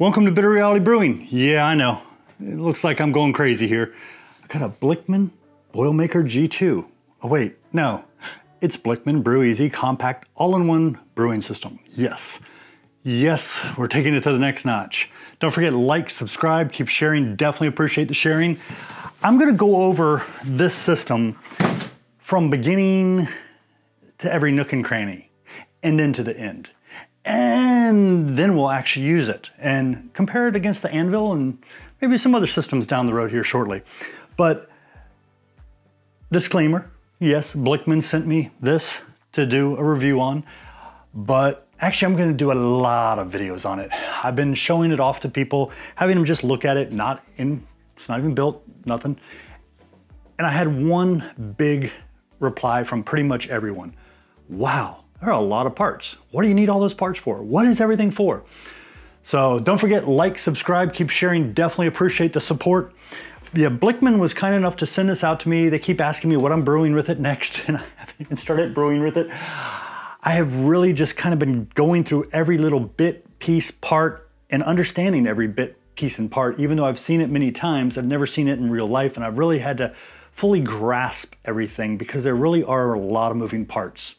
Welcome to Bitter Reality Brewing. Yeah, I know. It looks like I'm going crazy here. I got a Blichmann Boilmaker G2. Oh wait, no. It's Blichmann Brew Easy Compact All-in-One Brewing System. Yes. Yes, we're taking it to the next notch. Don't forget like, subscribe, keep sharing. Definitely appreciate the sharing. I'm gonna go over this system from beginning to every nook and cranny and then to the end and then we'll actually use it and compare it against the Anvil and maybe some other systems down the road here shortly. But disclaimer, yes, Blichmann sent me this to do a review on, but actually I'm gonna do a lot of videos on it. I've been showing it off to people, having them just look at it, not in, it's not even built, nothing. And I had one big reply from pretty much everyone. Wow, there are a lot of parts. What do you need all those parts for? What is everything for? So don't forget, like, subscribe, keep sharing. Definitely appreciate the support. Yeah, Blichmann was kind enough to send this out to me. They keep asking me what I'm brewing with it next, and I haven't even started brewing with it. I have really just kind of been going through every little bit, piece, part, and understanding every bit, piece, and part. Even though I've seen it many times, I've never seen it in real life, and I've really had to fully grasp everything because there really are a lot of moving parts.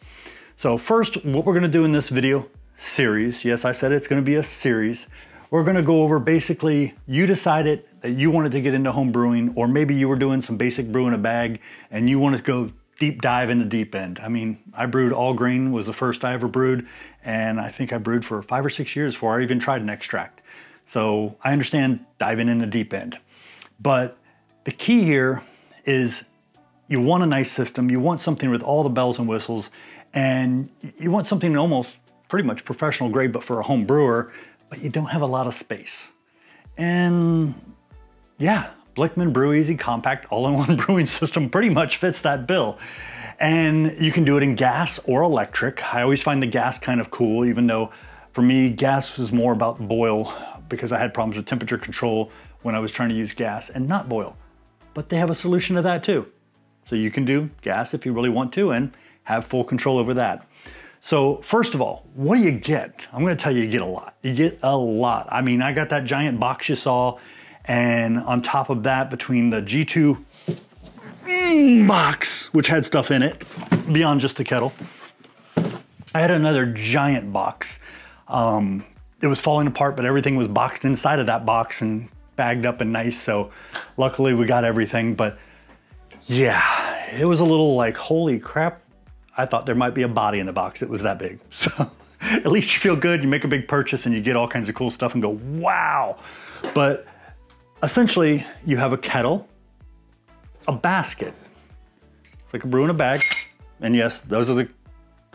So first, what we're gonna do in this video series, yes, I said it's gonna be a series, we're gonna go over basically, you decided that you wanted to get into home brewing, or maybe you were doing some basic brew in a bag and you want to go deep dive in the deep end. I mean, I brewed all grain was the first I ever brewed, and I think I brewed for five or six years before I even tried an extract. So I understand diving in the deep end. But the key here is you want a nice system, you want something with all the bells and whistles, and you want something almost pretty much professional grade, but for a home brewer, but you don't have a lot of space. And yeah, Blichmann BrewEasy Compact All-in-One Brewing System pretty much fits that bill. And you can do it in gas or electric. I always find the gas kind of cool, even though for me, gas was more about boil because I had problems with temperature control when I was trying to use gas and not boil. But they have a solution to that too. So you can do gas if you really want to, and have full control over that. So first of all, what do you get? I'm gonna tell you, you get a lot. You get a lot. I mean, I got that giant box you saw, and on top of that, between the G2 box, which had stuff in it, beyond just the kettle, I had another giant box. Um, it was falling apart, but everything was boxed inside of that box and bagged up and nice. So luckily we got everything, but yeah, it was a little like, holy crap, I thought there might be a body in the box. It was that big. So at least you feel good. You make a big purchase and you get all kinds of cool stuff and go, wow. But essentially, you have a kettle, a basket. It's like a brew in a bag. And yes, those are the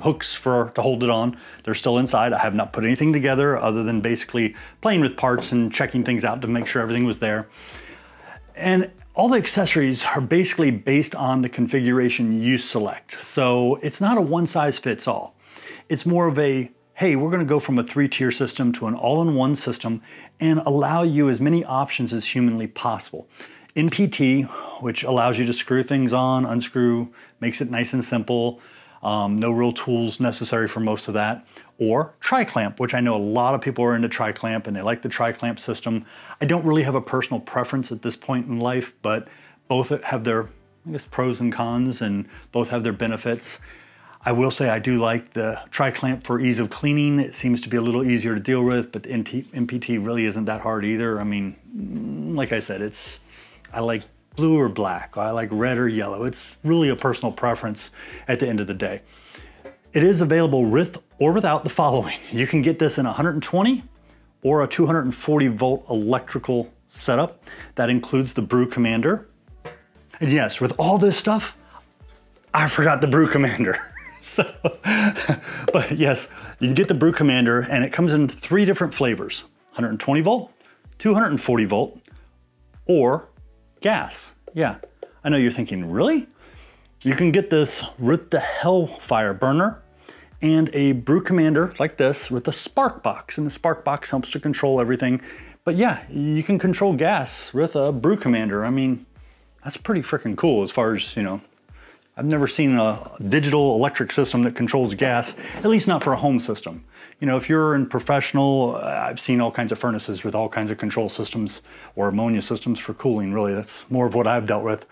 hooks for to hold it on. They're still inside. I have not put anything together other than basically playing with parts and checking things out to make sure everything was there. And all the accessories are basically based on the configuration you select. So it's not a one size fits all. It's more of a, hey, we're gonna go from a three tier system to an all in one system and allow you as many options as humanly possible. NPT, which allows you to screw things on, unscrew, makes it nice and simple. Um, no real tools necessary for most of that or tri-clamp, which I know a lot of people are into tri-clamp and they like the tri-clamp system. I don't really have a personal preference at this point in life, but both have their, I guess, pros and cons and both have their benefits. I will say I do like the tri-clamp for ease of cleaning. It seems to be a little easier to deal with, but the NPT really isn't that hard either. I mean, mm, like I said, it's, I like blue or black. I like red or yellow. It's really a personal preference at the end of the day. It is available with or without the following. You can get this in 120 or a 240 volt electrical setup. That includes the Brew Commander. And yes, with all this stuff, I forgot the Brew Commander. so, but yes, you can get the Brew Commander and it comes in three different flavors, 120 volt, 240 volt, or gas. Yeah, I know you're thinking, really? You can get this with the Hellfire burner and a brew commander like this with a spark box. And the spark box helps to control everything. But yeah, you can control gas with a brew commander. I mean, that's pretty freaking cool as far as, you know, I've never seen a digital electric system that controls gas, at least not for a home system. You know, if you're in professional, uh, I've seen all kinds of furnaces with all kinds of control systems or ammonia systems for cooling, really. That's more of what I've dealt with.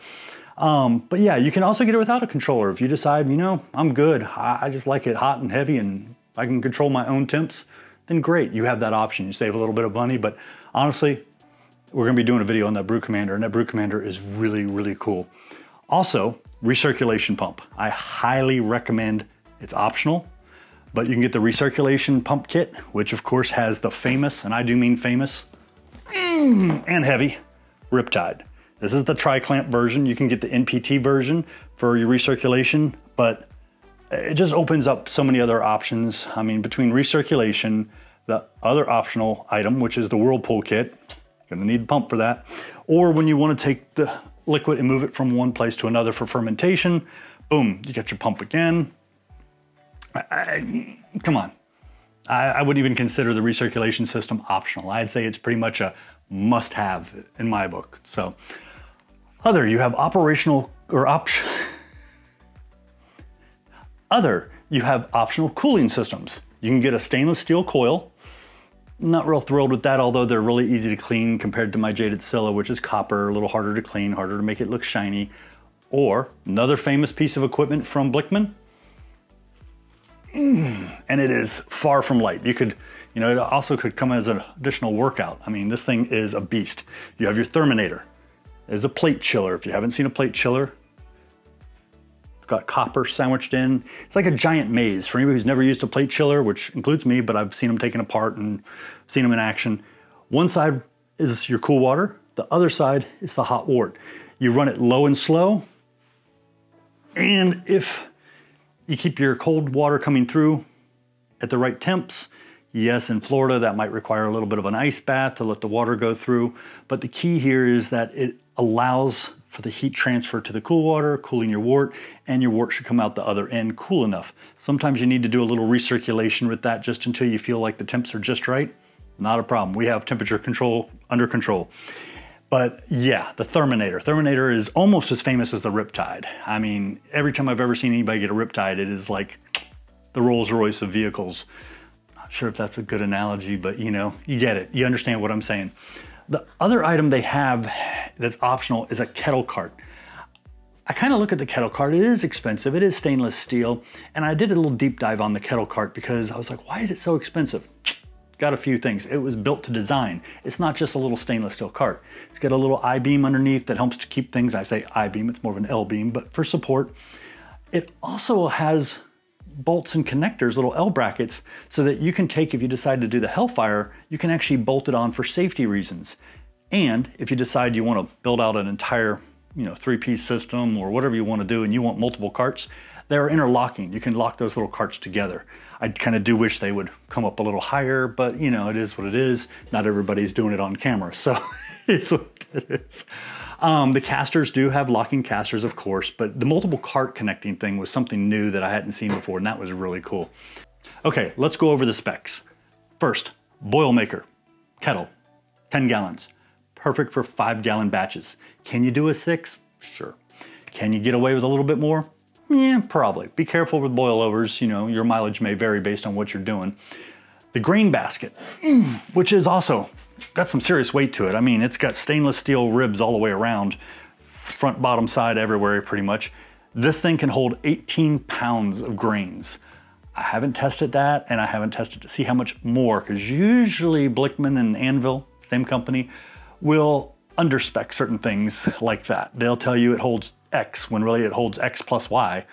Um, but yeah, you can also get it without a controller. If you decide, you know, I'm good, I, I just like it hot and heavy and I can control my own temps, then great, you have that option. You save a little bit of money, but honestly, we're gonna be doing a video on that Brew Commander and that Brew Commander is really, really cool. Also, recirculation pump. I highly recommend, it's optional, but you can get the recirculation pump kit, which of course has the famous, and I do mean famous, mm, and heavy, Riptide. This is the tri-clamp version. You can get the NPT version for your recirculation, but it just opens up so many other options. I mean, between recirculation, the other optional item, which is the Whirlpool kit, gonna need a pump for that, or when you wanna take the liquid and move it from one place to another for fermentation, boom, you get your pump again. I, I, come on. I, I wouldn't even consider the recirculation system optional. I'd say it's pretty much a must have in my book. So other, you have operational or option. Other, you have optional cooling systems. You can get a stainless steel coil. Not real thrilled with that, although they're really easy to clean compared to my jaded Scylla, which is copper, a little harder to clean, harder to make it look shiny. Or another famous piece of equipment from Blichmann, mm, and it is far from light. You could, you know, it also could come as an additional workout. I mean, this thing is a beast. You have your Therminator. There's a plate chiller. If you haven't seen a plate chiller, got copper sandwiched in. It's like a giant maze. For anybody who's never used a plate chiller, which includes me, but I've seen them taken apart and seen them in action. One side is your cool water. The other side is the hot wort. You run it low and slow. And if you keep your cold water coming through at the right temps, Yes, in Florida, that might require a little bit of an ice bath to let the water go through. But the key here is that it allows for the heat transfer to the cool water, cooling your wort, and your wort should come out the other end cool enough. Sometimes you need to do a little recirculation with that just until you feel like the temps are just right. Not a problem. We have temperature control under control. But yeah, the Therminator. Therminator is almost as famous as the Riptide. I mean, every time I've ever seen anybody get a Riptide, it is like the Rolls Royce of vehicles Not sure if that's a good analogy, but you know, you get it. You understand what I'm saying. The other item they have that's optional is a kettle cart. I kind of look at the kettle cart. It is expensive. It is stainless steel. And I did a little deep dive on the kettle cart because I was like, why is it so expensive? Got a few things. It was built to design. It's not just a little stainless steel cart. It's got a little I-beam underneath that helps to keep things, I say I-beam, it's more of an L-beam, but for support. It also has bolts and connectors, little L brackets, so that you can take, if you decide to do the Hellfire, you can actually bolt it on for safety reasons. And if you decide you want to build out an entire, you know, three-piece system or whatever you want to do and you want multiple carts, they're interlocking. You can lock those little carts together. I kind of do wish they would come up a little higher, but you know, it is what it is. Not everybody's doing it on camera, so it's what it is. Um, the casters do have locking casters, of course, but the multiple cart connecting thing was something new that I hadn't seen before, and that was really cool. Okay, let's go over the specs. First, boil maker, kettle, 10 gallons, perfect for five gallon batches. Can you do a six? Sure. Can you get away with a little bit more? Yeah, probably. Be careful with boilovers, you know, your mileage may vary based on what you're doing. The grain basket, which is also got some serious weight to it. I mean, it's got stainless steel ribs all the way around, front, bottom, side, everywhere pretty much. This thing can hold 18 pounds of grains. I haven't tested that and I haven't tested to see how much more because usually Blichmann and Anvil, same company, will underspec certain things like that. They'll tell you it holds X when really it holds X plus Y.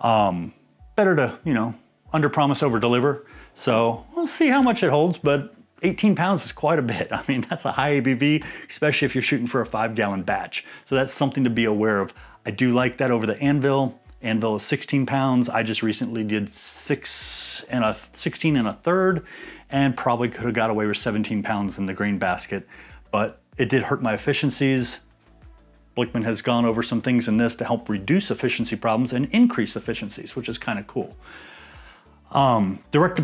Um, better to, you know, under promise, over deliver. So we'll see how much it holds, but 18 pounds is quite a bit. I mean, that's a high ABV, especially if you're shooting for a five gallon batch. So that's something to be aware of. I do like that over the Anvil. Anvil is 16 pounds. I just recently did six and a 16 and a third and probably could have got away with 17 pounds in the grain basket, but it did hurt my efficiencies. Blichmann has gone over some things in this to help reduce efficiency problems and increase efficiencies, which is kind of cool. Um, direct, the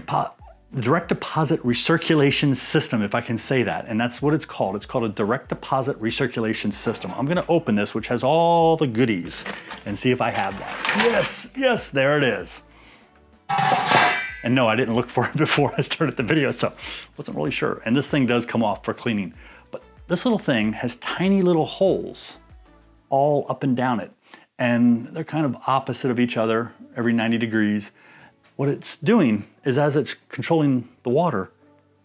direct deposit recirculation system, if I can say that. And that's what it's called. It's called a direct deposit recirculation system. I'm gonna open this, which has all the goodies, and see if I have that. Yes, yes, there it is. And no, I didn't look for it before I started the video, so wasn't really sure. And this thing does come off for cleaning. But this little thing has tiny little holes all up and down it. And they're kind of opposite of each other every 90 degrees. What it's doing is as it's controlling the water,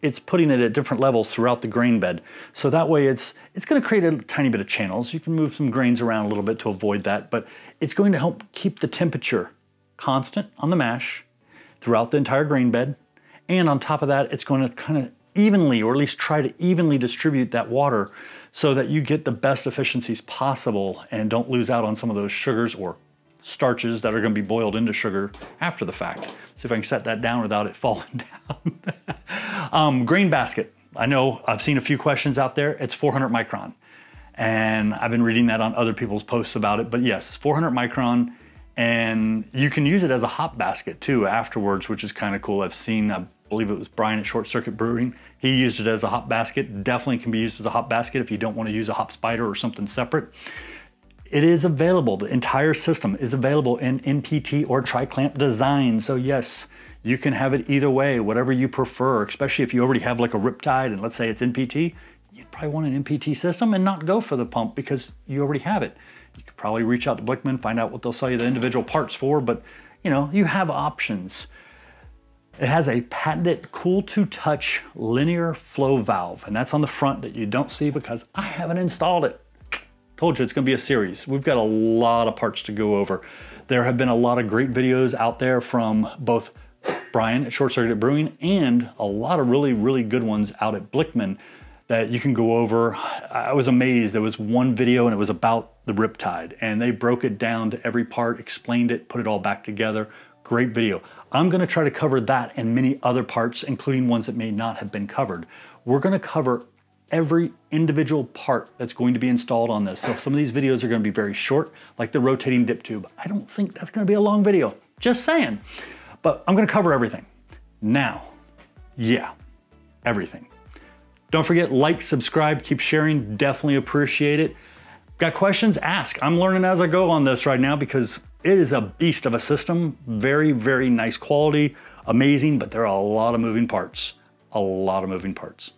it's putting it at different levels throughout the grain bed. So that way it's, it's gonna create a tiny bit of channels. You can move some grains around a little bit to avoid that, but it's going to help keep the temperature constant on the mash throughout the entire grain bed. And on top of that, it's going to kind of evenly, or at least try to evenly distribute that water so that you get the best efficiencies possible and don't lose out on some of those sugars or starches that are going to be boiled into sugar after the fact. See if I can set that down without it falling down. um, grain basket. I know I've seen a few questions out there. It's 400 micron. And I've been reading that on other people's posts about it. But yes, it's 400 micron. And you can use it as a hop basket too afterwards, which is kind of cool. I've seen, I believe it was Brian at Short Circuit Brewing. He used it as a hop basket. Definitely can be used as a hop basket if you don't want to use a hop spider or something separate. It is available. The entire system is available in NPT or tri-clamp design. So yes, you can have it either way, whatever you prefer, especially if you already have like a Riptide and let's say it's NPT, you'd probably want an NPT system and not go for the pump because you already have it. You could probably reach out to Blichmann, find out what they'll sell you the individual parts for, but you know, you have options. It has a patented cool to touch linear flow valve, and that's on the front that you don't see because I haven't installed it. Told you it's gonna be a series. We've got a lot of parts to go over. There have been a lot of great videos out there from both Brian at Short Circuit Brewing and a lot of really, really good ones out at Blichmann that you can go over. I was amazed. There was one video and it was about the Riptide and they broke it down to every part, explained it, put it all back together. Great video. I'm gonna try to cover that and many other parts, including ones that may not have been covered. We're gonna cover every individual part that's going to be installed on this. So some of these videos are gonna be very short, like the rotating dip tube. I don't think that's gonna be a long video, just saying. But I'm gonna cover everything. Now, yeah, everything. Don't forget, like, subscribe, keep sharing, definitely appreciate it. Got questions? Ask. I'm learning as I go on this right now because it is a beast of a system. Very, very nice quality, amazing, but there are a lot of moving parts. A lot of moving parts.